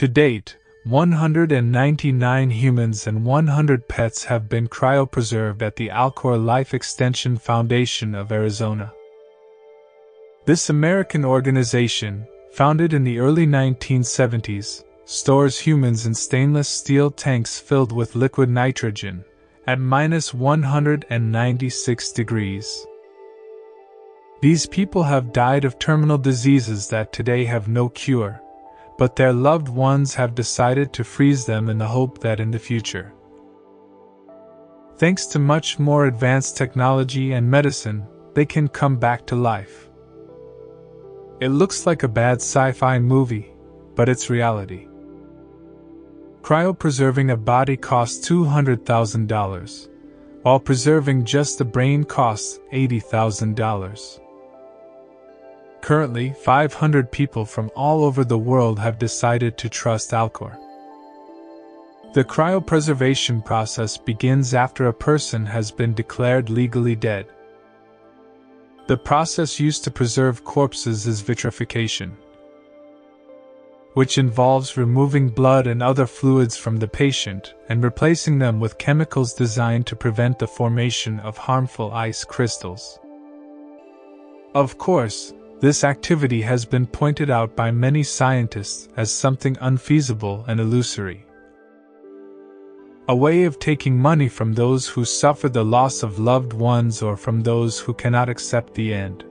To date, 199 humans and 100 pets have been cryopreserved at the Alcor Life Extension Foundation of Arizona. This American organization, founded in the early 1970s, stores humans in stainless steel tanks filled with liquid nitrogen at minus 196 degrees. These people have died of terminal diseases that today have no cure but their loved ones have decided to freeze them in the hope that in the future, thanks to much more advanced technology and medicine, they can come back to life. It looks like a bad sci fi movie, but it's reality. Cryopreserving a body costs $200,000, while preserving just the brain costs $80,000. Currently, 500 people from all over the world have decided to trust Alcor. The cryopreservation process begins after a person has been declared legally dead. The process used to preserve corpses is vitrification, which involves removing blood and other fluids from the patient and replacing them with chemicals designed to prevent the formation of harmful ice crystals. Of course, this activity has been pointed out by many scientists as something unfeasible and illusory. A way of taking money from those who suffer the loss of loved ones or from those who cannot accept the end.